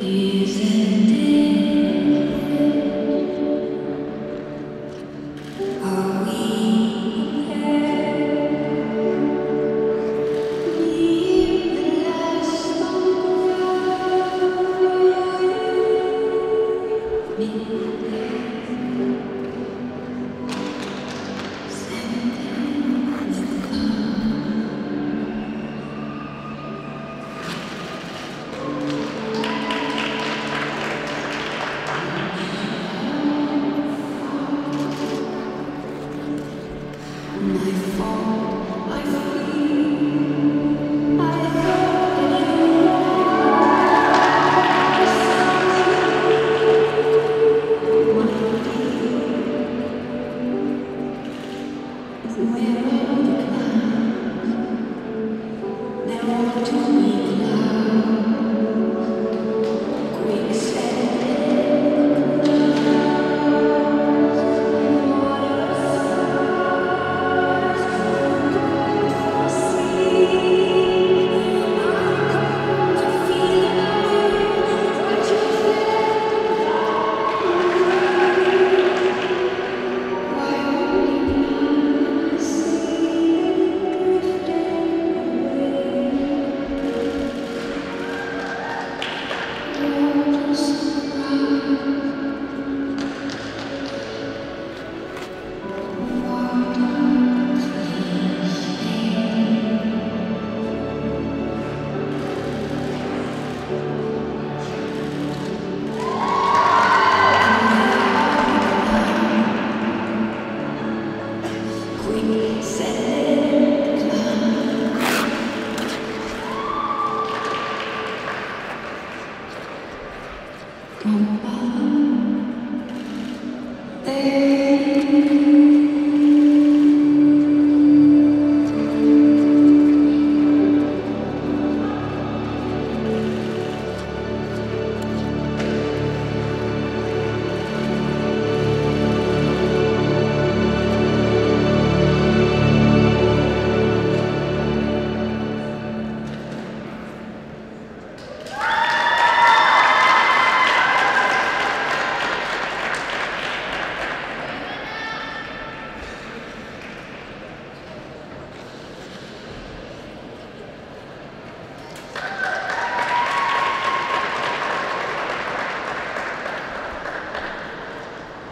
Music. There They